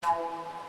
Música